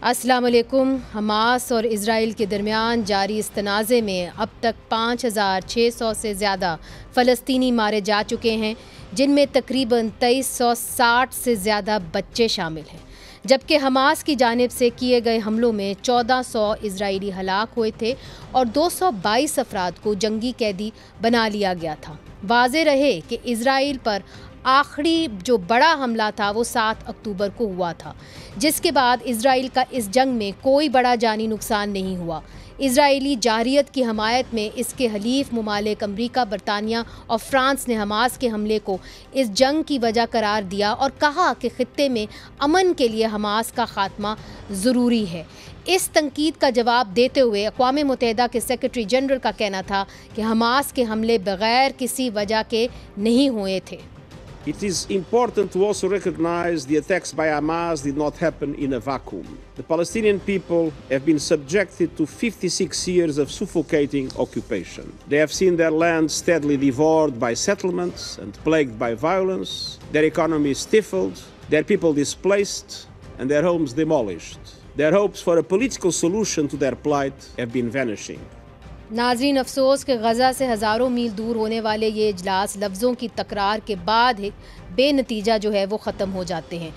अस्सलाम वालेकुम। हमास और इसराइल के दरमियान जारी इस तनाज़े में अब तक 5,600 से ज़्यादा फ़लस्तीनी मारे जा चुके हैं जिनमें तकरीबन 2360 से ज़्यादा बच्चे शामिल हैं। जबकि हमास की जानब से किए गए हमलों में 1400 इसराइली हलाक हुए थे और 222 अफराद को जंगी कैदी बना लिया गया था। वाज रहे कि इसराइल पर आखिरी जो बड़ा हमला था वो सात अक्टूबर को हुआ था, जिसके बाद इसराइल का इस जंग में कोई बड़ा जानी नुकसान नहीं हुआ। इसराइली जारियत की हमायत में इसके हलीफ ममालिक अमरीका, बरतानिया और फ्रांस ने हमास के हमले को इस जंग की वजह करार दिया और कहा कि ख़त्े में अमन के लिए हमास का ख़ात्मा ज़रूरी है। इस तनकीद का जवाब देते हुए अकवा मुतहदा के सेक्रेटरी जनरल का कहना था कि हमास के हमले बग़ैर किसी वजह के नहीं हुए थे। It is important to also recognize the attacks by Hamas did not happen in a vacuum. The Palestinian people have been subjected to 56 years of suffocating occupation. They have seen their land steadily devoured by settlements and plagued by violence, their economy stifled, their people displaced, and their homes demolished. Their hopes for a political solution to their plight have been vanishing. नाजरीन अफसोस के गज़ा से हज़ारों मील दूर होने वाले ये इजलास लफ्ज़ों की तकरार के बाद बेनतीजा जो है वो ख़त्म हो जाते हैं।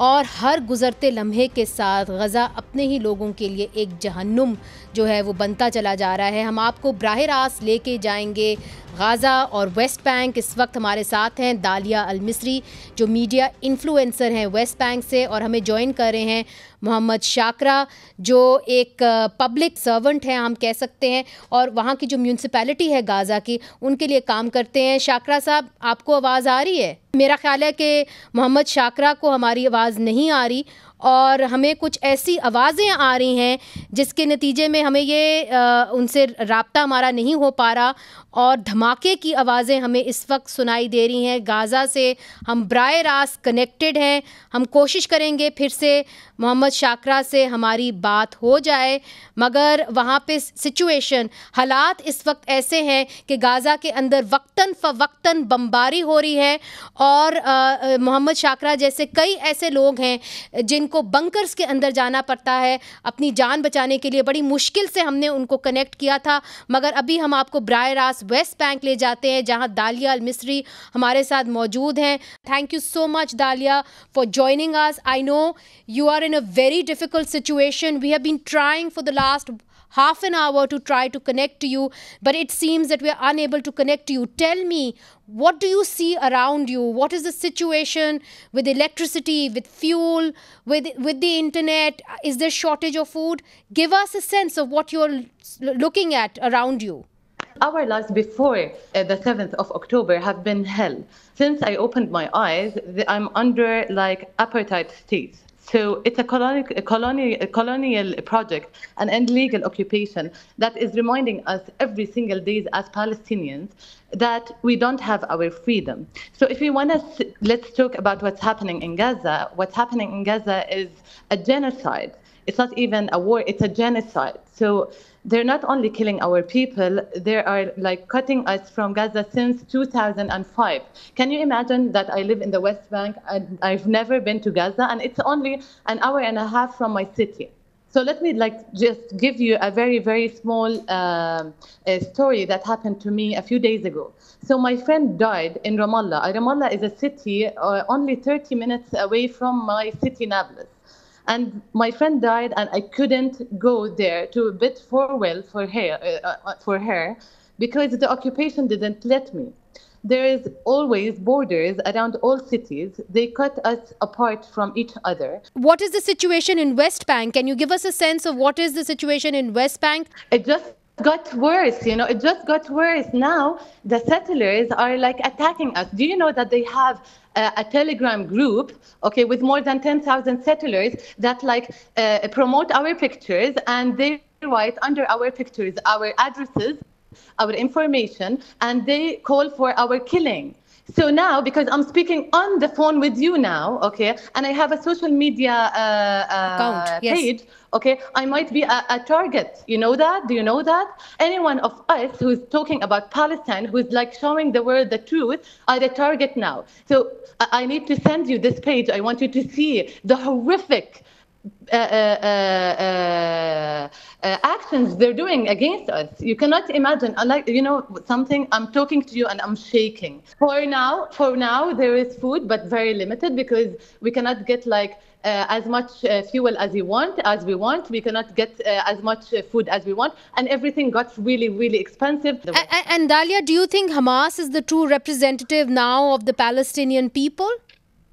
और हर गुज़रते लम्हे के साथ गज़ा अपने ही लोगों के लिए एक जहन्नुम जो है वो बनता चला जा रहा है। हम आपको बराह रास्त लेके जाएँगे। गाज़ा और वेस्ट बैंक इस वक्त हमारे साथ हैं। दालिया अलमिसरी जो मीडिया इन्फ्लुएंसर हैं वेस्ट बैंक से और हमें ज्वाइन कर रहे हैं। मोहम्मद शाकरा, जो एक पब्लिक सर्वेंट हैं, हम कह सकते हैं, और वहाँ की जो म्यूनसिपैलिटी है गाज़ा की, उनके लिए काम करते हैं। शाकरा साहब, आपको आवाज़ आ रही है? मेरा ख्याल है कि मोहम्मद शाकरा को हमारी आवाज़ नहीं आ रही। और हमें कुछ ऐसी आवाज़ें आ रही हैं जिसके नतीजे में हमें ये आ, उनसे रबता हमारा नहीं हो पा रहा और धमाके की आवाज़ें हमें इस वक्त सुनाई दे रही हैं। गाज़ा से हम बर रास्त कनेक्टेड हैं। हम कोशिश करेंगे फिर से मोहम्मद शाकरा से हमारी बात हो जाए मगर वहाँ पे सिचुएशन हालात इस वक्त ऐसे हैं कि गाज़ा के अंदर वक्ता फ़वक्ता बम्बारी हो रही है और मोहम्मद शाकरा जैसे कई ऐसे लोग हैं जिन उनको बंकर्स के अंदर जाना पड़ता है। अपनी जान बचाने के लिए बड़ी मुश्किल से हमने उनको कनेक्ट किया था। मगर अभी हम आपको बर रास्त वेस्ट बैंक ले जाते हैं, जहाँ दालिया अल मिस्री हमारे साथ मौजूद हैं। Thank you so much Dalia for joining us I know you are in a very difficult situation we have been trying for the last half an hour to try to connect to you, but it seems that we are unable to connect to you. Tell me, what do you see around you? What is the situation with electricity, with fuel, with, with the internet? Is there shortage of food? Give us a sense of what you're looking at around you. Our lives before uh, the 7th of October have been hell. Since I opened my eyes, I'm under like apartheid state so it's a colonial, a colonial, a colonial project, an illegal occupation that is reminding us every single day as Palestinians that we don't have our freedom. So if we want to, let's talk about what's happening in Gaza. What's happening in Gaza is a genocide. It's not even a war, it's a genocide. So they're not only killing our people, they are like cutting us from Gaza since 2005. Can you imagine that I live in the West Bank and I've never been to Gaza and it's only an hour and a half from my city. So let me like just give you a very very small uh, story that happened to me a few days ago. So my friend died in Ramallah. Ramallah is a city uh, only 30 minutes away from my city Nablus and my friend died and i couldn't go there to bid farewell for her uh, uh, for her because the occupation didn't let me. There is always borders around all cities. They cut us apart from each other. What is the situation in west bank? Can you give us a sense of what is the situation in west bank? It just got worse you know it just got worse. Now the settlers are like attacking us. Do you know that they have a, a telegram group okay with more than 10,000 settlers that like uh, promote our pictures and they write under our pictures our addresses our information and they call for our killing. So now, because I'm speaking on the phone with you now, okay, and I have a social media uh, uh, Account, yes. Okay, I might be a, a, target. You know that? Do you know that? Anyone of us who's talking about Palestine, who's like showing the world the truth, are a target now. So I, I need to send you this page. I want you to see the horrific uh, uh, uh, uh, actions they're doing against us. You cannot imagine. Like you know something. I'm talking to you and I'm shaking. For now, for now there is food, but very limited because we cannot get like as much uh, fuel as we want as we want. We cannot get uh, as much uh, food as we want. And everything got really really expensive. And, and dalia do you think hamas is the true representative now of the palestinian people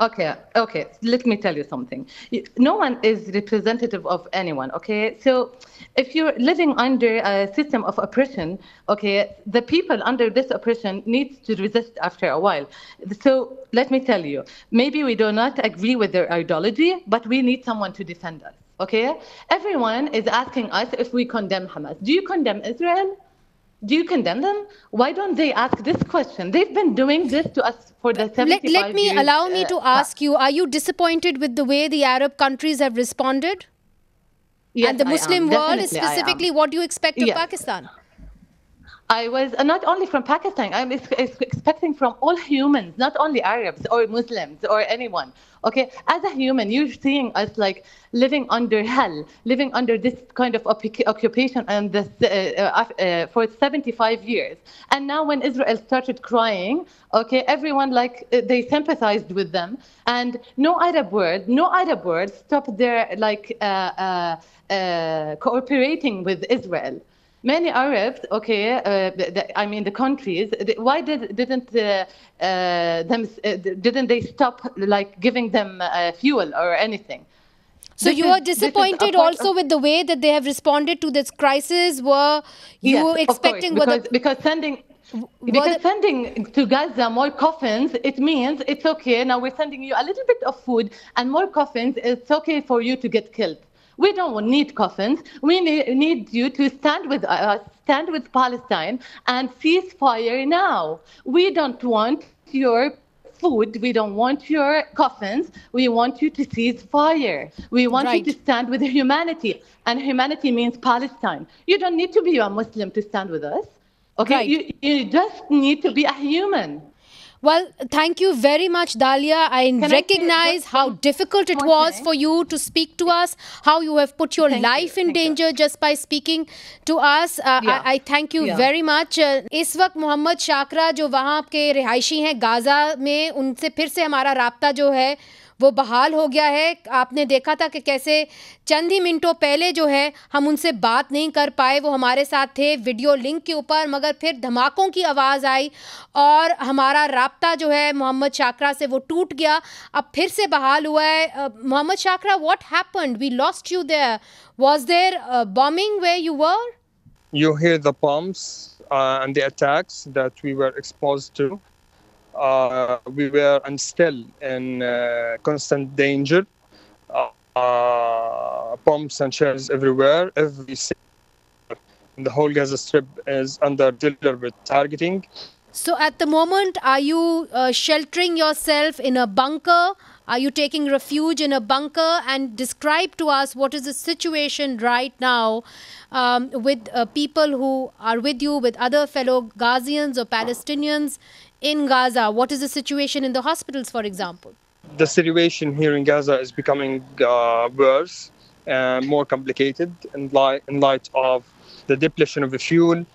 Okay, okay. Let me tell you something. No one is representative of anyone. Okay, so if you're living under a system of oppression, okay, the people under this oppression needs to resist after a while. So let me tell you, maybe we do not agree with their ideology, but we need someone to defend us. Okay, everyone is asking us if we condemn Hamas. Do you condemn Israel? Do you condemn them? Why don't they ask this question? They've been doing this to us for the 75 let, let me years, allow me uh, to ask you: Are you disappointed with the way the Arab countries have responded? Yes, and the Muslim world, Definitely specifically, what do you expect of yes. Pakistan? I was uh, not only from Pakistan, I'm ex- ex- expecting from all humans, not only Arabs or Muslims or anyone. Okay, as a human, you're seeing us like living under hell, living under this kind of occupation and this uh, uh, uh, for 75 years. And now, when Israel started crying, okay, everyone like uh, they sympathized with them, and no Arab word, no Arab word stopped their like uh, cooperating with Israel many Arabs, okay, uh, the, the, I mean the countries, the, why did, didn't uh, uh, them uh, didn't they stop like giving them uh, fuel or anything? So this you is, are disappointed also of, with the way that they have responded to this crisis. Were you yes, expecting? Course, because, because sending. Because sending to Gaza more coffins, it means it's okay. Now we're sending you a little bit of food and more coffins. It's okay for you to get killed. We don't need coffins. We need you to stand with us, stand with Palestine, and cease fire now. We don't want your food. We don't want your coffins. We want you to cease fire. We want right. you to stand with humanity. And humanity means Palestine. You don't need to be a Muslim to stand with us. Okay? Right. You, you just need to be a human. Well, thank you very much, Dalia. I Can recognize I how difficult it was for you to speak to us, how you have put your thank life you. in thank danger you. just by speaking to us. Uh, yeah. I, I, thank you yeah. very much. Uh, इस वक्त मोहम्मद शाकरा जो वहाँ के रिहायशी हैं Gaza में उनसे फिर से हमारा रबता जो है वो बहाल हो गया है। आपने देखा था कि कैसे चंद ही मिनटों पहले जो है हम उनसे बात नहीं कर पाए। वो हमारे साथ थे वीडियो लिंक के ऊपर मगर फिर धमाकों की आवाज़ आई और हमारा रबता जो है मोहम्मद शाकरा से वो टूट गया। अब फिर से बहाल हुआ है। Mohammed Shakra what happened we lost you there was there bombing where you were you hear the bombs uh, and the attacks that we were exposed to. Uh, we were and still in uh, constant danger. Uh, uh bombs and shells everywhere. Every the whole Gaza Strip is under deliberate targeting. So, at the moment, are you uh, sheltering yourself in a bunker? Are you taking refuge in a bunker? And describe to us what is the situation right now um, with uh, people who are with you, with other fellow Gazians or Palestinians in Gaza? What is the situation in the hospitals, for example? The situation here in Gaza is becoming uh, worse and more complicated in light, in light of the depletion of the fuel,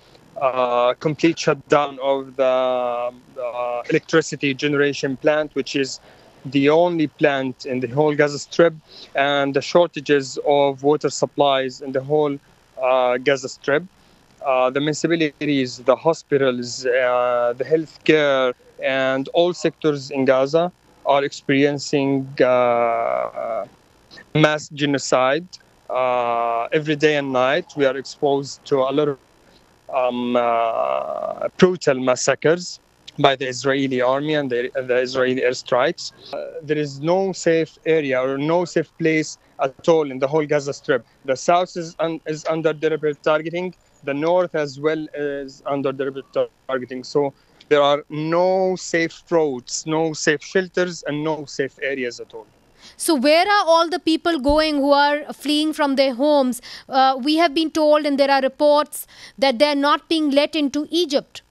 uh, complete shutdown of the uh, electricity generation plant, which is the only plant in the whole Gaza Strip, and the shortages of water supplies in the whole uh, Gaza Strip. Uh, the municipalities, the hospitals, uh, the healthcare, and all sectors in Gaza are experiencing uh, mass genocide. Uh, every day and night, we are exposed to a lot of um, uh, brutal massacres by the Israeli army and the, the Israeli airstrikes. There is no safe area or no safe place at all in the whole Gaza Strip. The south is, un- is under deliberate targeting the north as well as under the targeting. So there are no safe roads, no safe shelters, and no safe areas at all. So, where are all the people going who are fleeing from their homes? Uh, we have been told, and there are reports that they're not being let into Egypt.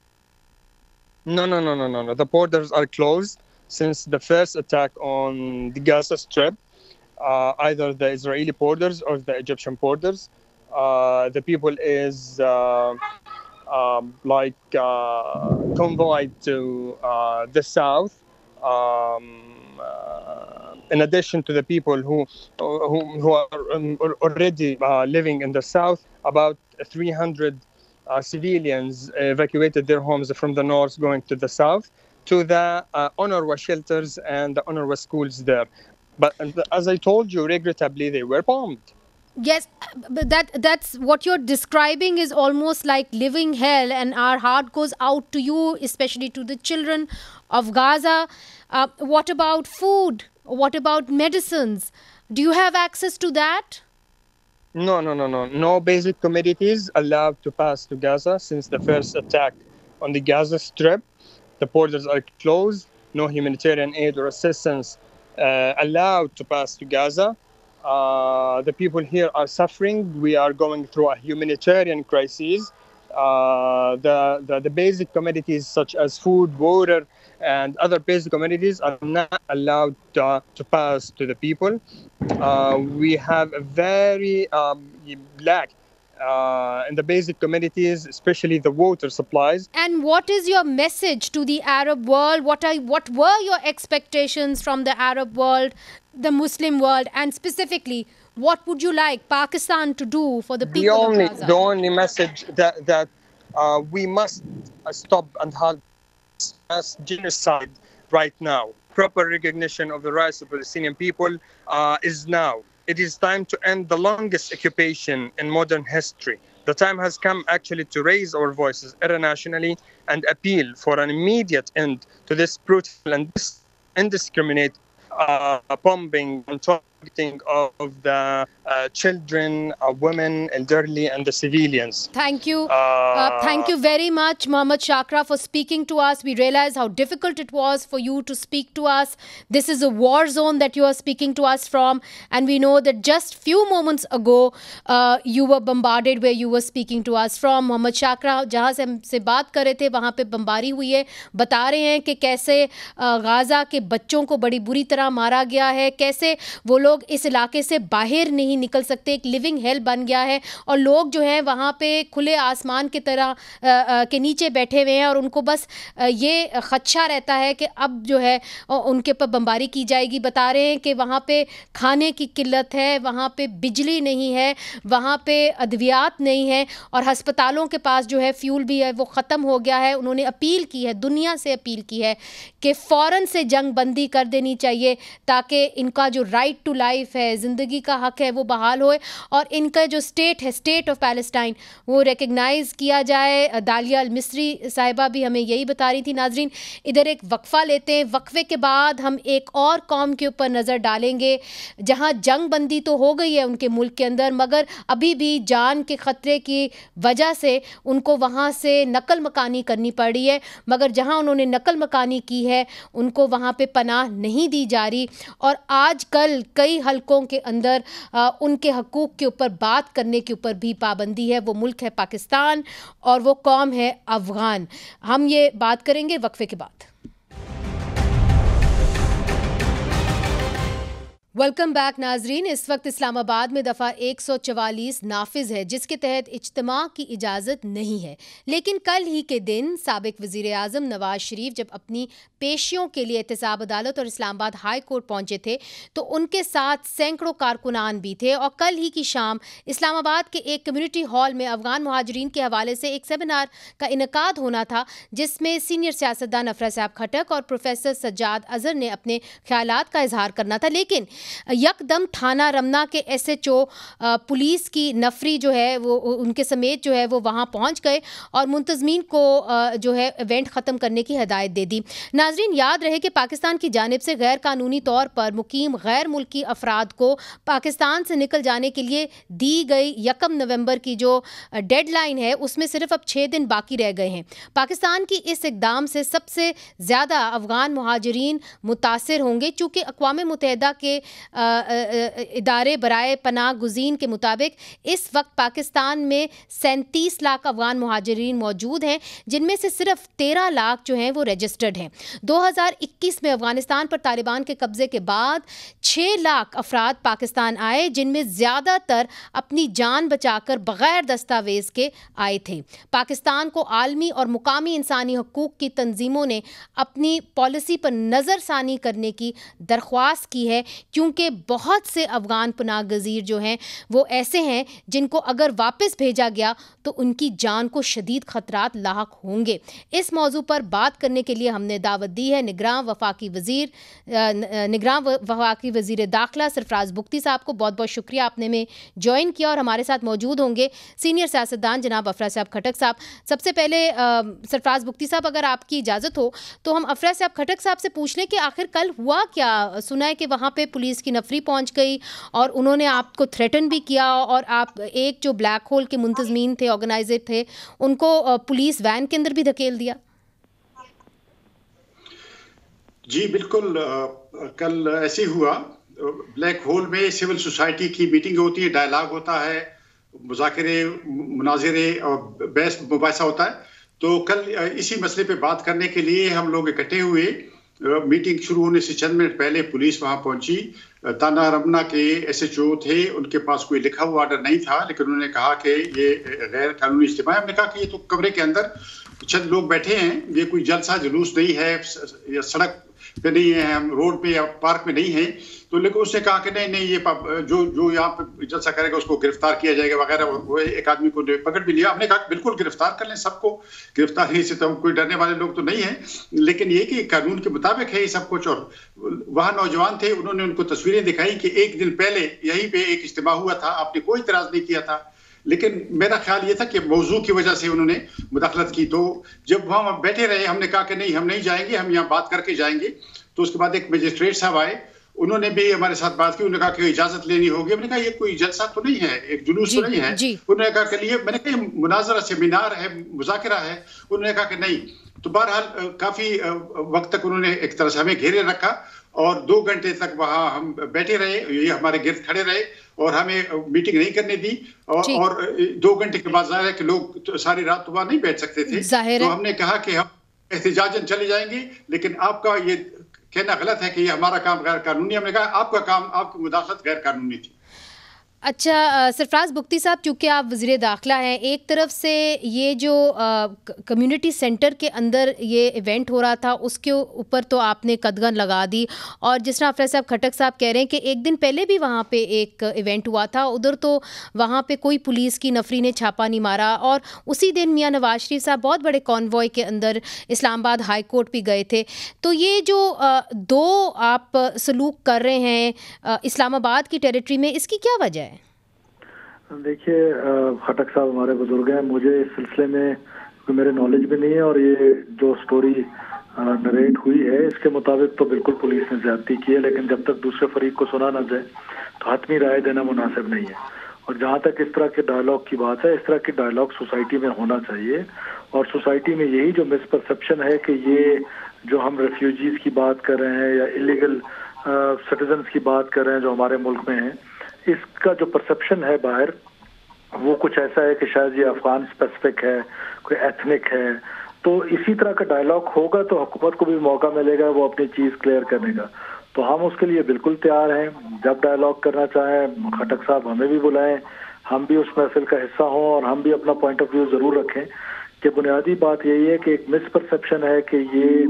No, no, no, no, no, no. The borders are closed since the first attack on the Gaza Strip. uh, either the Israeli borders or the Egyptian borders. Uh, the people is uh, um, like uh, convoyed to the south. Um, in addition to the people who who, who are already living in the south, about 300 uh, civilians evacuated their homes from the north going to the south to the uh, UNRWA shelters and the UNRWA schools there. But as I told you, regrettably, they were bombed. Yes, but that that's what you're describing is almost like living hell, and our heart goes out to you, especially to the children of Gaza. Uh, what about food? What about medicines? Do you have access to that? No, no, no, no. No basic commodities allowed to pass to Gaza since the first attack on the Gaza Strip. The borders are closed. No humanitarian aid or assistance uh, allowed to pass to Gaza. Uh, the people here are suffering. We are going through a humanitarian crisis. Uh, the, the, the basic commodities such as food, water, and other basic commodities are not allowed to, pass to the people. Uh, we have a very um, lack uh, in the basic commodities, especially the water supplies. And what is your message to the Arab world? What are what were your expectations from the Arab world, the Muslim world, and specifically, what would you like Pakistan to do for the people the only, of Gaza? The only message that that uh, we must uh, stop and halt mass genocide right now. Proper recognition of the rights of the Palestinian people uh, is now. It is time to end the longest occupation in modern history. The time has come actually to raise our voices internationally and appeal for an immediate end to this brutal and indiscriminate uh, bombing and targeting of the uh, children, uh, women, elderly, and the civilians. Thank you. Uh, thank you very much, Mohammed Shakra, for speaking to us. We realize how difficult it was for you to speak to us. This is a war zone that you are speaking to us from, and we know that just few moments ago uh, you were bombarded where you were speaking to us from. Mohammed Shakra, जहाँ से हमसे बात कर रहे थे वहाँ पे बम्बारी हुई है बता रहे हैं कि कैसे गाज़ा के बच्चों को बड़ी बुरी तरह मारा गया है कैसे वो लोग इस इलाके से बाहर नहीं निकल सकते, एक लिविंग हेल बन गया है और लोग जो हैं वहाँ पे खुले आसमान की तरह के नीचे बैठे हुए हैं और उनको बस ये खदशा रहता है कि अब जो है उनके ऊपर बम्बारी की जाएगी। बता रहे हैं कि वहाँ पे खाने की किल्लत है, वहाँ पे बिजली नहीं है, वहाँ पे अद्वियात नहीं है और हस्पतालों के पास जो है फ्यूल भी है, वो ख़त्म हो गया है। उन्होंने अपील की है, दुनिया से अपील की है कि फ़ौर से जंग बंदी कर देनी चाहिए ताकि इनका जो राइट टू लाइफ है, ज़िंदगी का हक है, वो बहाल होए और इनका जो स्टेट है स्टेट ऑफ़ पैलेस्टाइन वो रिकगनाइज़ किया जाए। दालिया अल मिस्री साहिबा भी हमें यही बता रही थी, नाजरीन, इधर एक वक्फ़ा लेते हैं। वक्फ़े के बाद हम एक और कौम के ऊपर नज़र डालेंगे, जहाँ जंग बंदी तो हो गई है उनके मुल्क के अंदर, मगर अभी भी जान के ख़तरे की वजह से उनको वहाँ से नकल मकानी करनी पड़ी है, मगर जहाँ उन्होंने नकल मकानी की है, उनको वहाँ पे पनाह नहीं दी जा रही। और आज कल कई हलकों के अंदर आ, उनके हकूक़ के ऊपर बात करने के ऊपर भी पाबंदी है। वो मुल्क है पाकिस्तान और वो कौम है अफ़गान। हम ये बात करेंगे वक्फे के बाद। वेलकम बैक नाजरीन इस वक्त इस्लामाबाद में दफ़ा एक सौ चवालीस नाफिज है, जिसके तहत इज्तम की इजाज़त नहीं है। लेकिन कल ही के दिन सबक वज़ी अजम नवाज़ शरीफ जब अपनी पेशियों के लिए एहतसाब अदालत और इस्लामाबाद हाई कोर्ट पहुँचे थे तो उनके साथ सैकड़ों कारकुनान भी थे। और कल ही की शाम इस्लामाबाद के एक कम्यूनिटी हॉल में अफगान महाजरीन के हवाले से एक सेमिनार का इनका होना था, जिसमें सीनियर सियासतदान अफरा साहब खटक और प्रोफेसर सज्जाद अजहर ने अपने ख्याल का इजहार करना था। लेकिन यकदम थाना रमना के एस एच ओ पुलिस की नफरी जो है, वो उनके समेत जो है, वो वहाँ पहुँच गए और मुंतजमीन को जो है, इवेंट ख़त्म करने की हदायत दे दी। नाजरीन, याद रहे कि पाकिस्तान की जानब से गैर कानूनी तौर पर मुकीम गैर मुल्की अफराद को पाकिस्तान से निकल जाने के लिए दी गई यकम नवंबर की जो डेड लाइन है, उसमें सिर्फ़ अब छः दिन बाकी रह गए हैं। पाकिस्तान की इस इकदाम से सबसे ज़्यादा अफगान महाजरीन मुतासर होंगे, चूँकि अकवा मुतहदा के इदारे बरए पनाह गुजीन के मुताबिक इस वक्त पाकिस्तान में सैंतीस लाख अफगान महाजरीन मौजूद हैं, जिनमें से सिर्फ़ तेरह लाख जो हैं वो रजिस्टर्ड हैं। 2021 में अफ़गानिस्तान पर तालिबान के कब्ज़े के बाद छः लाख अफराद पाकिस्तान आए, जिनमें ज़्यादातर अपनी जान बचाकर बग़ैर दस्तावेज़ के आए थे। पाकिस्तान को आलमी और मुकामी इंसानी हकूक़ की तंजीमों ने अपनी पॉलिसी पर नज़रसानी करने की दरख्वास्त की है क्योंकि बहुत से अफ़गान पनाह गज़ीर जो हैं, वो ऐसे हैं जिनको अगर वापस भेजा गया तो उनकी जान को शदीद ख़तरात लाक होंगे। इस मौजू पर बात करने के लिए हमने दावत दी है निगरान वफाकी वज़ीर निगरान वफाकी वज़ीर दाखिला सरफराज बुख्ती साहब को बहुत बहुत शुक्रिया आपने में ज्वाइन किया और हमारे साथ मौजूद होंगे सीनियर सियासतदान जनाब अफरा साहब खटक साहब। सबसे पहले सरफराज बुख्ती साहब अगर आपकी इजाज़त हो तो हम अफरा साहब खटक साहब से पूछ लें कि आखिर कल हुआ क्या? सुना है कि वहाँ पर पुलिस की नफरी पहुँच गई और उन्होंने आपको थ्रेटन भी किया और आप एक जो ब्लैक होल के मुंतजमीन थे ऑर्गेनाइजर थे, उनको पुलिस वैन के अंदर भी धकेल दिया। जी, बिल्कुल कल ऐसे हुआ। ब्लैक होल में सिविल सोसाइटी की मीटिंग होती है, डायलॉग होता है, मुजाकरे, मुनाजरे और बहस मुबासा होता है। तो कल इसी मसले पे बात करने के लिए हम लोग इकट्ठे हुए मीटिंग शुरू होने से चंद मिनट पहले पुलिस वहाँ पहुँची। ताना रमना के एसएचओ थे, उनके पास कोई लिखा हुआ ऑर्डर नहीं था, लेकिन उन्होंने कहा कि ये गैर कानूनी इज्तिमा है। हमने कहा कि ये तो कमरे के अंदर चंद लोग बैठे हैं, ये कोई जलसा जुलूस नहीं है या सड़क पे नहीं है, हम रोड पे या पार्क में नहीं है। तो लेकिन उसने कहा कि नहीं नहीं, ये जो जो यहाँ पे जलसा करेगा उसको गिरफ़्तार किया जाएगा, वगैरह वो एक आदमी को पकड़ भी लिया। हमने कहा बिल्कुल गिरफ़्तार कर लें सबको। गिरफ़्तार ही से तो कोई डरने वाले लोग तो नहीं है। लेकिन ये कि कानून के मुताबिक है ये सब कुछ, और वहाँ नौजवान थे, उन्होंने उनको तस्वीरें दिखाई कि एक दिन पहले यहीं पे एक इज्तिमा हुआ था, आपने कोई इतराज नहीं किया था। लेकिन मेरा ख्याल ये था कि मौजू की वजह से उन्होंने मुदाखलत की। तो जब वहाँ बैठे रहे हमने कहा कि नहीं हम नहीं जाएँगे हम यहाँ बात करके जाएँगे। तो उसके बाद एक मजिस्ट्रेट साहब आए उन्होंने भी हमारे साथ बात की उन्होंने कहा कि इजाज़त लेनी होगी। हमने कहा ये कोई जलसा तो नहीं है? एक जुलूस तो नहीं है? उन्होंने कहा कि लिए मैंने कहा मुनाजरा सेमिनार है मुजाकरा है। उन्होंने कहा कि नहीं। तो बहरहाल काफ़ी वक्त तक उन्होंने एक तरह से हमें घेरे रखा। और दो घंटे तक वहाँ हम बैठे रहे ये हमारे गिर्द खड़े रहे और हमें मीटिंग नहीं करने दी। और, और दो घंटे के बाद ज़ाहिर है कि लोग तो सारी रात वहाँ नहीं बैठ सकते थे। तो हमने कहा कि हम एहतजाजन चले जाएँगे लेकिन आपका ये कहना गलत है कि ये हमारा काम गैर कानूनी हमने कहा आपका काम आपकी मुदाखलत गैर कानूनी थी। अच्छा सरफराज बुख्ती साहब चूँकि आप वज़ी दाखिला हैं, एक तरफ़ से ये जो कम्युनिटी सेंटर के अंदर ये इवेंट हो रहा था, उसके ऊपर तो आपने कदगन लगा दी। और जिस तरह अफरा साहब खटक साहब कह रहे हैं कि एक दिन पहले भी वहाँ पे एक इवेंट हुआ था, उधर तो वहाँ पे कोई पुलिस की नफरी ने छापा नहीं मारा। और उसी दिन मियाँ नवाज़ शरीफ साहब बहुत बड़े कॉन्वॉय के अंदर इस्लामाबाद हाई कोर्ट भी गए थे। तो ये जो दो आप सलूक कर रहे हैं इस्लामाबाद की टेरिटरी में, इसकी क्या वजह है? देखिए खटक साहब हमारे बुज़ुर्ग हैं। मुझे इस सिलसिले में मेरे नॉलेज भी नहीं है और ये जो स्टोरी नरेट हुई है, इसके मुताबिक तो बिल्कुल पुलिस ने ज्यादती की है, लेकिन जब तक दूसरे फरीक को सुना ना जाए तो हतमी राय देना मुनासिब नहीं है। और जहाँ तक इस तरह के डायलॉग की बात है, इस तरह की डायलॉग सोसाइटी में होना चाहिए। और सोसाइटी में यही जो मिसपरसेप्शन है कि ये जो हम रेफ्यूजीज की बात कर रहे हैं या इलीगल सिटीजन की बात कर रहे हैं जो हमारे मुल्क में हैं इसका जो परसेप्शन है बाहर, वो कुछ ऐसा है कि शायद ये अफगान स्पेसिफिक है, कोई एथनिक है। तो इसी तरह का डायलॉग होगा तो हुकूमत को भी मौका मिलेगा वो अपनी चीज़ क्लियर करने का। तो हम उसके लिए बिल्कुल तैयार हैं। जब डायलॉग करना चाहें, खटक साहब हमें भी बुलाएँ, हम भी उस महफिल का हिस्सा हों और हम भी अपना पॉइंट ऑफ़ व्यू ज़रूर रखें कि बुनियादी बात यही है कि एक मिसपरसेप्शन है कि ये,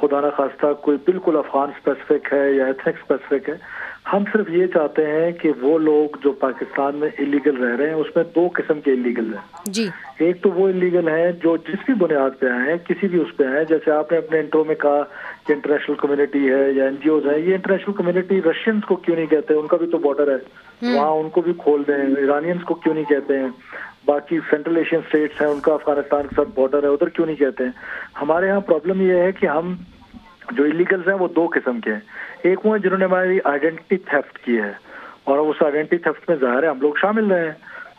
खुदा न खास्ता कोई बिल्कुल अफगान स्पेसिफिक है या एथनिक स्पेसिफिक है। हम सिर्फ़ ये चाहते हैं कि वो लोग जो पाकिस्तान में इलीगल रह रहे हैं उसमें दो किस्म के इलीगल हैं। जी। एक तो वो इलीगल हैं जो जिस भी बुनियाद पे आए हैं किसी भी उस पे आए जैसे आपने अपने इंट्रो में कहा कि इंटरनेशनल कम्युनिटी है या एनजीओ है ये इंटरनेशनल कम्युनिटी रशियंस को क्यों नहीं कहते? उनका भी तो बॉर्डर है। हम्म। वहाँ उनको भी खोल दें ईरानियंस को क्यों नहीं कहते हैं? बाकी सेंट्रल एशियन स्टेट्स हैं उनका अफ़गानिस्तान के साथ बॉर्डर है उधर क्यों नहीं कहते हैं? हमारे यहाँ प्रॉब्लम ये है कि हम जो इलीगल्स हैं वो दो किस्म के हैं। एक वो है जिन्होंने हमारी आइडेंटिटी थेफ्ट की है। और उस आइडेंटिटी थेफ्ट में ज़ाहिर है हम लोग शामिल रहे हैं।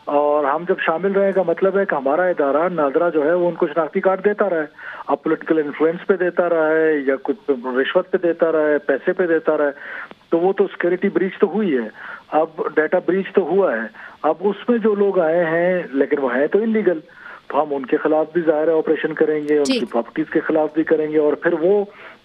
और हम जब शामिल रहे का मतलब है कि हमारा इदारा नादरा जो है वो उनको शनाख्ती कार्ड देता रहा है। अब पोलिटिकल इन्फ्लुएंस पे देता रहा है या कुछ रिश्वत पे देता रहा है पैसे पे देता रहा है। तो वो तो सिक्योरिटी ब्रीच तो हुई है। अब डाटा ब्रीच तो हुआ है। अब उसमें जो लोग आए हैं लेकिन वो है तो इलीगल तो हम उनके खिलाफ भी ज़ाहिर ऑपरेशन करेंगे उनकी प्रॉपर्टीज़ के खिलाफ भी करेंगे। और फिर वो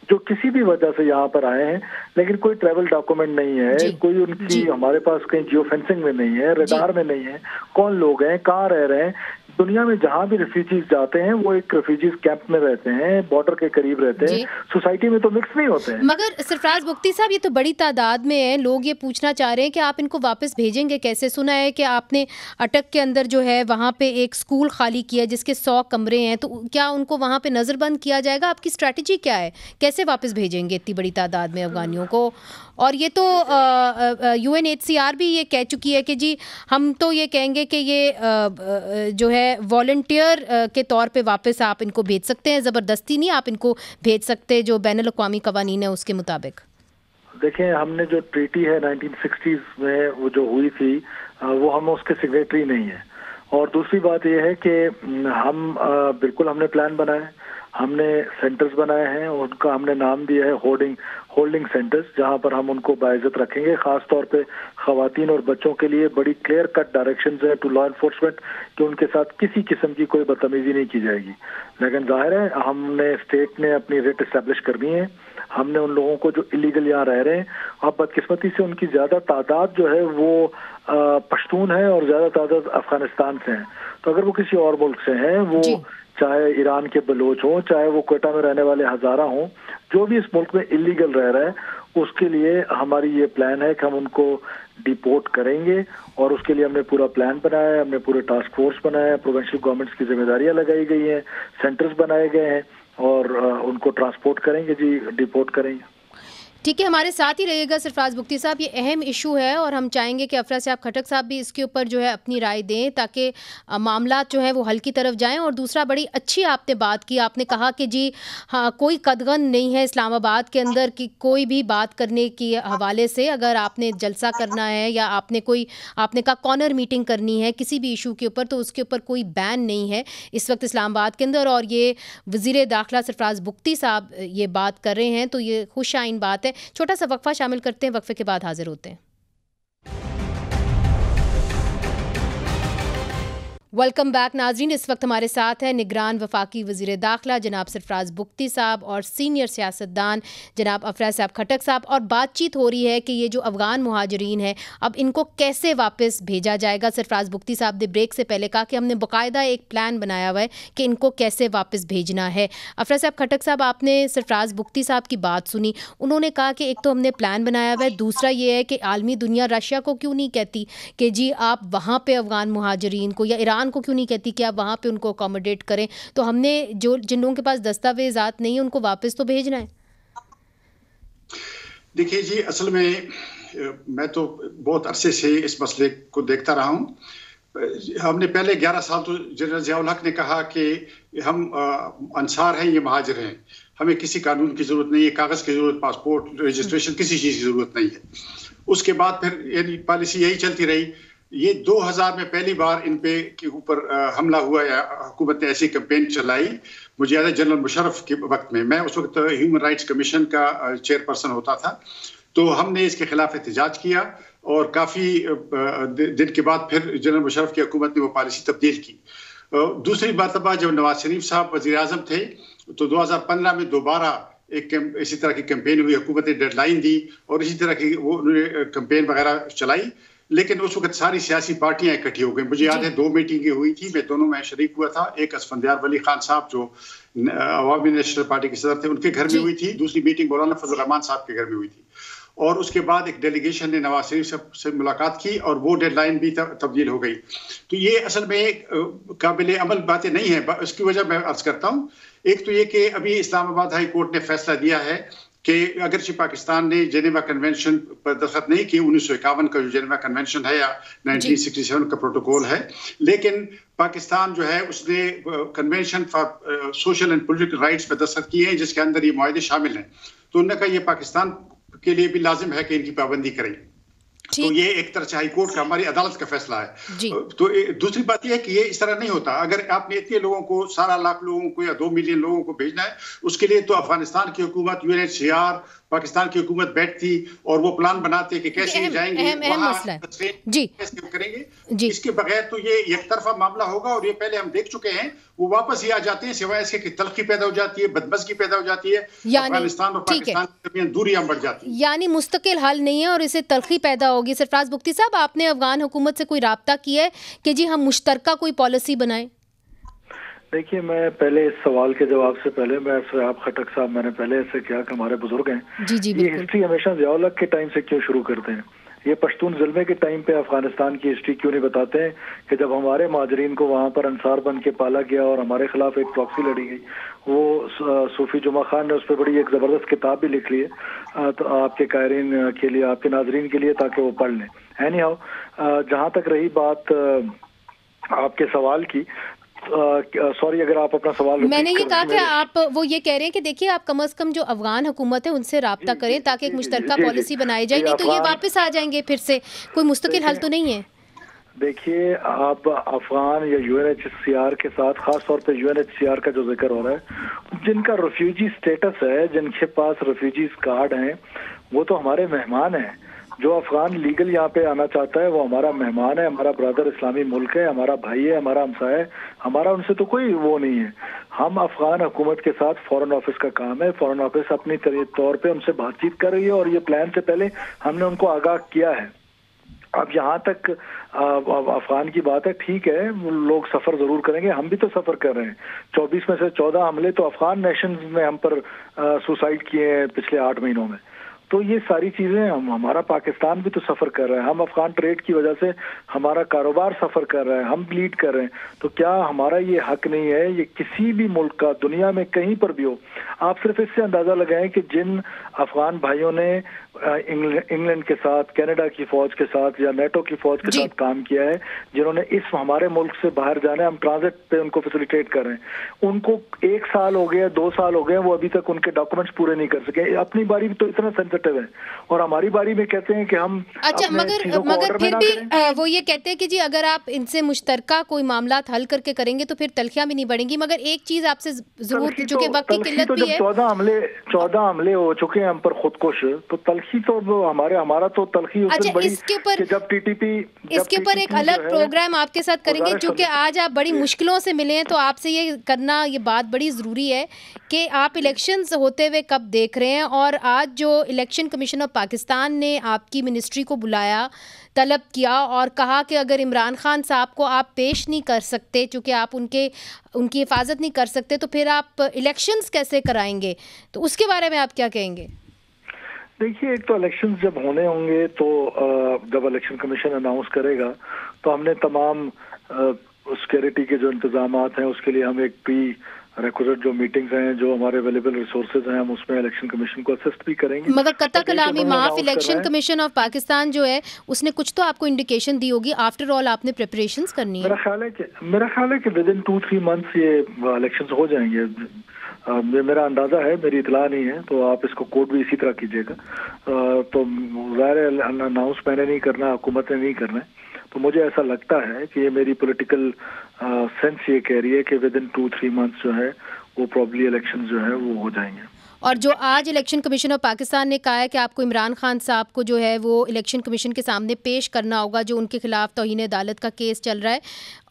जो किसी भी वजह से यहाँ पर आए हैं लेकिन कोई ट्रेवल डॉक्यूमेंट नहीं है कोई उनकी हमारे पास कहीं जियो फेंसिंग में नहीं है रडार में नहीं है कौन लोग हैं कहाँ रह रहे हैं दुनिया में जहाँ भी रेफ्यूजीज जाते हैं वो एक रेफ्यूजीज कैंप में रहते हैं बॉर्डर के करीब रहते हैं। सोसाइटी में तो मिक्स नहीं होते हैं। मगर सरफराज मुफ्ती साहब ये तो बड़ी तादाद में है। लोग ये पूछना चाह रहे हैं कि आप इनको वापस भेजेंगे कैसे? सुना है कि आपने अटक के अंदर जो है वहाँ पे एक स्कूल खाली किया जिसके सौ कमरे हैं। तो क्या उनको वहाँ पे नज़रबंद किया जाएगा? आपकी स्ट्रैटेजी क्या है? कैसे वापस भेजेंगे इतनी बड़ी तादाद में अफगानियों को? और ये तो U N H C R भी ये कह चुकी है कि जी हम तो ये कहेंगे कि ये जो है वॉल्टियर के तौर पर वापस आप इनको भेज सकते हैं। ज़बरदस्ती नहीं आप इनको भेज सकते जो बैन अवी कवानीन है उसके मुताबिक। देखें हमने जो ट्रीटी है 1960s में वो जो हुई थी वो हम उसके सिग्नेटरी नहीं है। और दूसरी बात यह है कि हम बिल्कुल हमने प्लान बनाए हमने सेंटर्स बनाए हैं, उनका हमने नाम दिया है होर्डिंग होल्डिंग सेंटर्स जहाँ पर हम उनको बाइज्जत रखेंगे। खास तौर पे खातन और बच्चों के लिए बड़ी क्लियर कट डायरेक्शन है टू लॉ इन्फोर्समेंट कि उनके साथ किसी किस्म की कोई बदतमीजी नहीं की जाएगी। लेकिन ज़ाहिर है, हमने स्टेट ने अपनी रेट इस्टेब्लिश करनी है। हमने उन लोगों को जो इलीगल यहाँ रह रहे हैं, अब बदकिस्मती से उनकी ज़्यादा तादाद जो है वो पश्तून है और ज़्यादा तादाद अफ़गानिस्तान से है। तो अगर वो किसी और मुल्क से हैं वो चाहे ईरान के बलोच हों चाहे वो कोयटा में रहने वाले हजारा हों जो भी इस मुल्क में इलीगल रह रहे हैं उसके लिए हमारी ये प्लान है कि हम उनको डिपोर्ट करेंगे और उसके लिए हमने पूरा प्लान बनाया है हमने पूरे टास्क फोर्स बनाया है प्रोवेंशियल गवर्नमेंट्स की जिम्मेदारियाँ लगाई गई हैं सेंटर्स बनाए गए हैं और उनको ट्रांसपोर्ट करेंगे जी डिपोर्ट करेंगे। ठीक है, हमारे साथ ही रहिएगा सरफराज बुख्ती साहब। ये अहम इशू है और हम चाहेंगे कि अफरा साहब खटक साहब भी इसके ऊपर जो है अपनी राय दें ताकि मामला जो है वो हल की तरफ़ जाएँ। और दूसरा, बड़ी अच्छी आपने बात की। आपने कहा कि जी हाँ कोई कदगन नहीं है इस्लामाबाद के अंदर कि कोई भी बात करने के हवाले से अगर आपने जलसा करना है या आपने कोई, आपने कहा कॉर्नर मीटिंग करनी है किसी भी इशू के ऊपर तो उसके ऊपर कोई बैन नहीं है इस वक्त इस्लामाबाद के अंदर। और ये वज़ी दाखिला सरफराज बुख्ती साहब ये बात कर रहे हैं तो ये खुश आइन बात है। छोटा सा वक्फा शामिल करते हैं वक्फे के बाद हाजिर होते हैं। वेलकम बैक नाजरीन इस वक्त हमारे साथ हैं निगरान वफाकी वज़ीर दाखिला, जनाब सरफराज बुख्ती साहब और सीनियर सियासतदान जनाब अफरा साहब खटक साहब। और बातचीत हो रही है कि ये जो अफ़गान महाजरीन है, अब इनको कैसे वापस भेजा जाएगा? सरफराज बुख्ती साहब ने ब्रेक से पहले कहा कि हमने बाकायदा एक प्लान बनाया हुआ है कि इनको कैसे वापस भेजना है। अफरा साहब खटक साहब, आपने सरफराज बुख्ती साहब की बात सुनी। उन्होंने कहा कि एक तो हमने प्लान बनाया हुआ है, दूसरा ये है कि आलमी दुनिया रशिया को क्यों नहीं कहती कि जी आप वहाँ पर अफ़गान महाजरीन को या ईरान ईरान को क्यों नहीं कहती कि आप वहाँ पे उनको अकोमोडेट करें? तो हमने जो, जिन लोगों के पास दस्तावेजात नहीं है, उनको वापस तो भेजना है। देखिए जी, असल में मैं तो बहुत अरसे से इस मसले को देखता रहा हूँ। हमने पहले 11 साल तो जनरल जियाउल हक ने कहा कि हम अंसार हैं, ये महाजर हैं। हमें किसी कानून की ज़रूरत नहीं है, कागज़ की ज़रूरत, पासपोर्ट, रजिस्ट्रेशन, किसी चीज़ की ज़रूरत नहीं है। उसके बाद फिर यानी पॉलिसी यही चलती रही ये 2000 में पहली बार इन पे के ऊपर हमला हुआ या हुकूमत ने ऐसी कैंपेन चलाई, मुझे याद है जनरल मुशरफ के वक्त में। मैं उस वक्त ह्यूमन राइट्स कमीशन का चेयरपर्सन होता था। तो हमने इसके खिलाफ एहतजाज किया और काफ़ी दिन के बाद फिर जनरल मुशरफ की हुकूमत ने वो पॉलिसी तब्दील की। दूसरी मरतबा जब नवाज़ शरीफ साहब वजी अजम थे तो 2015 में दोबारा एक इसी तरह की कैंपेन हुई, हुकूमत ने डेडलाइन दी और इसी तरह की वो उन्होंने कैंपेन वगैरह चलाई। लेकिन उस वक्त सारी सियासी पार्टियाँ इकट्ठी हो गई। मुझे याद है दो मीटिंगें हुई थी मैं दोनों में शरीक हुआ था। एक असफंदियार वली खान साहब जो अवामी नेशनल पार्टी के सदर थे उनके घर में हुई थी। दूसरी मीटिंग मौलाना फजल रहमान साहब के घर में हुई थी। और उसके बाद एक डेलीगेशन ने नवाज़ शरीफ से मुलाकात की और वो डेडलाइन भी तब्दील हो गई। तो ये असल में एक काबिल अमल बातें नहीं है। उसकी वजह मैं अर्ज़ करता हूँ। एक तो ये कि अभी इस्लामाबाद हाई कोर्ट ने फैसला दिया है कि अगरचे पाकिस्तान ने जेनेवा कन्वेंशन पर दस्खत नहीं की उन्नीस सौ इक्यावन का जो जेनेवा कन्वेंशन है या 1967 का प्रोटोकॉल है लेकिन पाकिस्तान जो है उसने convention for social and political rights पर दस्खत किए हैं जिसके अंदर ये माहे शामिल हैं। तो उन्होंने कहा यह पाकिस्तान के लिए भी लाजिम है कि इनकी पाबंदी करें। तो ये एक तरह से हाईकोर्ट का हमारी अदालत का फैसला है। तो दूसरी बात यह है कि ये इस तरह नहीं होता। अगर आपने इतने लोगों को सारा लाख लोगों को या दो मिलियन लोगों को भेजना है उसके लिए तो अफ़गानिस्तान की हुकूमत यूएनएचसीआर पाकिस्तान की हुकूमत बैठती और वो प्लान बनाते कि कैसे अहम- जाएँगे मसला है। जी। करेंगे जी। इसके बगैर तो ये एक तरफा मामला होगा और ये पहले हम देख चुके हैं वो वापस ही आ जाते हैं सिवाय इसके कि तलखी पैदा हो जाती है बदमजगी पैदा हो जाती है अफ़गानिस्तान और। पाकिस्तान के दरमियान दूरियाँ बढ़ जाती है यानी मुस्तकिल हल नहीं है और इसे तलखी पैदा होगी सरफराज बुख्ती साहब आपने अफगान हुकूमत से कोई रबता किया है कि जी हम मुश्तरका कोई पॉलिसी बनाएँ देखिए मैं पहले इस सवाल के जवाब से पहले मैं आप खटक साहब मैंने पहले ऐसे किया कि हमारे बुज़ुर्ग हैं। जी जी ये हिस्ट्री हमेशा जियाउलक के टाइम से क्यों शुरू करते हैं? ये पश्तून जुल्मे के टाइम पे अफ़गानिस्तान की हिस्ट्री क्यों नहीं बताते हैं कि जब हमारे माजरीन को वहाँ पर अंसार बन के पाला गया और हमारे खिलाफ एक प्रॉक्सी लड़ी गई? वो सूफी जुमा खान ने उस पर बड़ी एक ज़बरदस्त किताब भी लिख ली है। तो आपके कायरीन के लिए आपके नाजरीन के लिए ताकि वो पढ़ लें। एनी हाउ जहाँ तक रही बात आपके सवाल की सॉरी अगर आप अपना सवाल मैंने ये कहा कि आप वो ये कह रहे हैं कि देखिए आप कम अज कम जो अफगान हुकूमत है उनसे रबता करें ताकि एक मुश्तरका जी, पॉलिसी बनाई जाए। नहीं तो ये वापस आ जाएँगे फिर से। कोई मुस्तकिल हल तो नहीं है। देखिए आप अफगान या यूएनएचसीआर के साथ खास तौर पे यूएनएचसीआर का जो ज़िक्र हो रहा है जिनका रेफ्यूजी स्टेटस है जिनके पास रेफ्यूजीज कार्ड हैं वो तो हमारे मेहमान हैं। जो अफगान लीगल यहाँ पे आना चाहता है, वो हमारा मेहमान है, हमारा ब्रदर इस्लामी मुल्क है, हमारा भाई है, हमारा हमसाया है, हमारा उनसे तो कोई वो नहीं है। हम अफगान हुकूमत के साथ फॉरेन ऑफ़िस का काम है फॉरेन ऑफ़िस अपनी तरी- पे उनसे बातचीत कर रही है और ये प्लान से पहले हमने उनको आगाह किया है। अब यहाँ तक अफगान की बात है, ठीक है, लोग सफ़र ज़रूर करेंगे, हम भी तो सफ़र कर रहे हैं। चौबीस में से चौदह हमले तो अफगान नेशन ने हम पर सुसाइड किए हैं पिछले आठ महीनों में। तो ये सारी चीज़ें हम हमारा पाकिस्तान भी तो सफ़र कर रहा है। हम अफगान ट्रेड की वजह से हमारा कारोबार सफ़र कर रहा है। हम लीड कर रहे हैं। तो क्या हमारा ये हक नहीं है? ये किसी भी मुल्क का दुनिया में कहीं पर भी हो। आप सिर्फ़ इससे अंदाज़ा लगाएँ कि जिन अफगान भाइयों ने इंग्लैंड के साथ कनाडा की फौज के साथ या नेटो की फौज के साथ काम किया है जिन्होंने इस हमारे मुल्क से बाहर जाना है हम ट्रांजिट पे उनको फैसिलिटेट कर रहे हैं। उनको एक साल हो गया दो साल हो गए वो अभी तक उनके डॉक्यूमेंट्स पूरे नहीं कर सके। अपनी बारी भी तो इतना सेंसिटिव है। और हमारी बारी में कहते हैं कि हम अच्छा मगर मगर फिर भी। अ, वो ये कहते हैं कि जी अगर आप इनसे मुश्तरका कोई मामला हल करके करेंगे तो फिर तलखियाँ भी नहीं बढ़ेंगी। मगर एक चीज़ आपसे ज़रूर तलखी चूँकि तो- वक्त की किल्लत तो भी है। चौदह हमले चौदह हमले हो चुके हैं हम पर खुदकुश तो तलखी तो हमारे हमारा तो तलखी अच्छा, इसके ऊपर- जब टीटीपी इसके ऊपर एक अलग प्रोग्राम आपके साथ करेंगे क्योंकि आज आप बड़ी मुश्किलों से मिले हैं तो आपसे ये करना ये बात बड़ी ज़रूरी है कि आप इलेक्शंस होते हुए कब देख रहे हैं? और आज जो इलेक्शन कमीशन ऑफ़ पाकिस्तान ने आपकी मिनिस्ट्री को बुलाया, तलब किया और कहा कि अगर इमरान खान साहब को आप पेश नहीं कर सकते, चूँकि आप उनके, उनकी हिफाजत नहीं कर सकते तो फिर आप इलेक्शंस कैसे कराएँगे? तो उसके बारे में आप क्या कहेंगे? देखिए, एक तो इलेक्शन जब होने होंगे तो जब इलेक्शन कमीशन अनाउंस करेगा तो हमने तमाम सिक्योरिटी के जो इंतज़ाम हैं, उसके लिए हम एक प्री रिक्विजिट जो मीटिंग्स हैं जो हमारे अवेलेबल रिसोर्सेज हैं हम उसमें इलेक्शन कमीशन को असिस्ट भी करेंगे। मगर देखिए, कलामी माफ़ इलेक्शन कमीशन ऑफ़ पाकिस्तान जो है उसने कुछ तो आपको इंडिकेशन दी होगी। आफ्टर ऑल आपने प्रिपरेशंस करनी मेरा ख्याल है कि मेरा ख्याल है कि within two three months ये इलेक्शन हो जाएँगे। अ, ये मेरा अंदाज़ा है मेरी इतला नहीं है तो आप इसको कोड भी इसी तरह कीजिएगा। तो ज़ाहिर अनाउंस मैंने नहीं करना हुकूमत ने नहीं करना है। तो मुझे ऐसा लगता है कि ये मेरी पॉलिटिकल सेंस ये कह रही है कि within two three months जो है वो प्रॉब्ली इलेक्शन जो है वो हो जाएँगे। और जो आज इलेक्शन कमीशन ऑफ़ पाकिस्तान ने कहा है कि आपको इमरान खान साहब को जो है वो इलेक्शन कमीशन के सामने पेश करना होगा जो उनके खिलाफ तोहन अदालत का केस चल रहा है।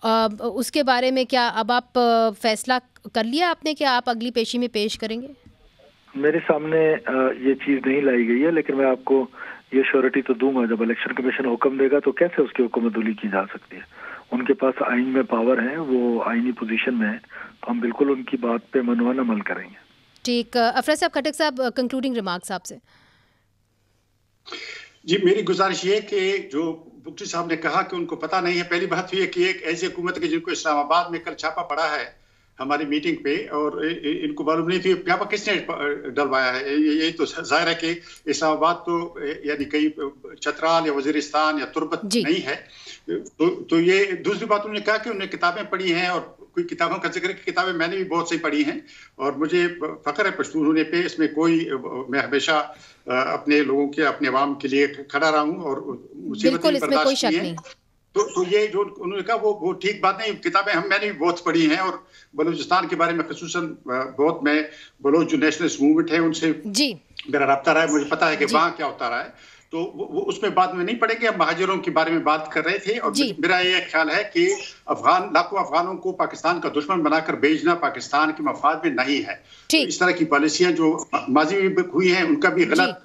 अ, उसके बारे में क्या अब आप फैसला कर लिया आपने कि आप अगली पेशी में पेश करेंगे? मेरे सामने ये चीज़ नहीं लाई गई है लेकिन मैं आपको ये श्योरिटी तो दूँगा जब इलेक्शन कमीशन हुक्म देगा तो कैसे उसकी हुकूमतुली की जा सकती है? उनके पास आइन में पावर है वो आइनी पोजीशन में है तो हम बिल्कुल उनकी बात पे मनवान अमल करेंगे। ठीक अफरा साहब खटक साहब कंक्लूडिंग रिमार्क्स आपसे। जी मेरी गुजारिश ये कि जो बुक्टी साहब ने कहा कि उनको पता नहीं है पहली बात तो ये कि एक ऐसी हुकूमत के जिनको इस्लामाबाद में कल छापा पड़ा है हमारी मीटिंग पे और इ- इ- इनको मालूम नहीं थी यहाँ पर किसने डलवाया है ये ये तो ज़ाहिर है कि इस्लामाबाद तो यानी कहीं चतराल या वजीरिस्तान या तुरबत। नहीं है तो तो ये दूसरी बात उन्होंने कहा कि उन्हें किताबें पढ़ी हैं और कोई किताबों का ज़िक्र की किताबें मैंने भी बहुत सही पढ़ी हैं और मुझे फख्र है पश्तून होने पे इसमें कोई मैं हमेशा अपने लोगों के अपने अवाम के लिए खड़ा रहा हूँ और मुसीबतें बर्दाश्त की हैं। तो तो ये जो उन्होंने कहा वो वो ठीक बात नहीं। किताबें हम मैंने भी बहुत पढ़ी हैं और बलूचिस्तान के बारे में खसूस बहुत मैं बलोच जो नेशनलिस्ट मूवमेंट है उनसे जी। मेरा रब्ता रहा है। मुझे पता है कि वहाँ क्या होता रहा है। तो वो उसमें बाद में नहीं पड़ेंगे। हम महाजरों के बारे में बात कर रहे थे और मेरा यह ख्याल है कि अफगान लाखों अफगानों को पाकिस्तान का दुश्मन बनाकर भेजना पाकिस्तान के मफाद में नहीं है। तो इस तरह की पॉलिसियाँ जो माजी में हुई हैं उनका भी गलत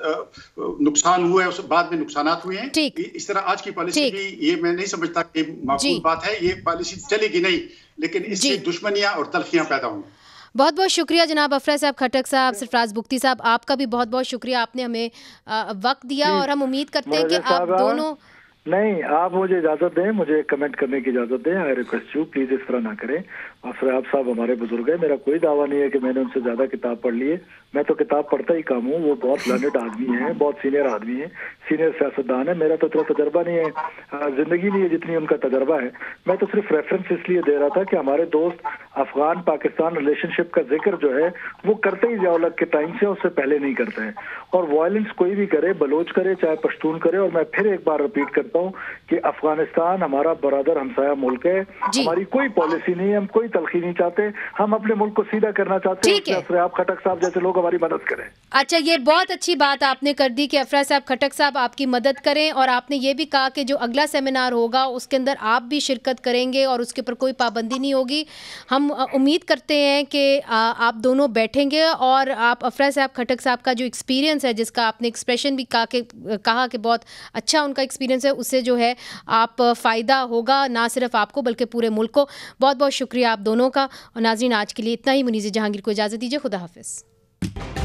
नुकसान हुआ है उस बाद में नुकसान हुए हैं। इस तरह आज की पॉलिसी भी ये मैं नहीं समझता कि माकूल बात है ये पॉलिसी चलेगी नहीं लेकिन इससे दुश्मनियाँ और तलखियाँ पैदा होंगी। बहुत बहुत शुक्रिया जनाब अफरा साहब खटक साहब सरफराज बुख्ती साहब। आपका भी बहुत बहुत शुक्रिया आपने हमें वक्त दिया और हम उम्मीद करते हैं कि आप दोनों नहीं आप मुझे इजाज़त दें मुझे कमेंट करने की इजाज़त दें आई रिक्वेस्ट यू प्लीज़ इस तरह ना करें। आप साहब हमारे बुज़ुर्ग है मेरा कोई दावा नहीं है कि मैंने उनसे ज़्यादा किताब पढ़ ली है। मैं तो किताब पढ़ता ही कम हूँ वो बहुत लर्नेड आदमी है बहुत सीनियर आदमी है सीनियर सियासतदान है मेरा तो इतना तजर्बा नहीं है। ज़िंदगी नहीं है जितनी उनका तजर्बा है। मैं तो सिर्फ़ रेफरेंस इसलिए दे रहा था कि हमारे दोस्त अफगान पाकिस्तान रिलेशनशिप का ज़िक्र जो है वो करते ही जयालक के टाइम से उससे पहले नहीं करते हैं। और वायलेंस कोई भी करे बलोच करे चाहे पश्तून करे और मैं फिर एक बार रिपीट करता हूँ कि अफ़गानिस्तान हमारा बरदर हमसाया मुल्क है। हमारी कोई पॉलिसी नहीं है हम कोई तलखी नहीं चाहते हम अपने मुल्क को सीधा करना चाहते हैं आप खटक साहब जैसे लोग हमारी मदद करें। अच्छा ये बहुत अच्छी बात आपने कर दी कि अफरा साहब खटक साहब आपकी मदद करें और आपने ये भी कहा कि जो अगला सेमिनार होगा उसके अंदर आप भी शिरकत करेंगे और उसके ऊपर कोई पाबंदी नहीं होगी। हम उम्मीद करते हैं कि आप दोनों बैठेंगे और आप अफरा साहब खटक साहब का जो एक्सपीरियंस है जिसका आपने एक्सप्रेशन भी कहा कि कहा कि बहुत अच्छा उनका एक्सपीरियंस है उससे जो है आप फ़ायदा होगा ना सिर्फ़ आपको बल्कि पूरे मुल्क को। बहुत बहुत शुक्रिया आप दोनों का। और नाजरीन, आज के लिए इतना ही। मुनीज़, जहांगीर को इजाज़त दीजिए। खुदा हाफिज़।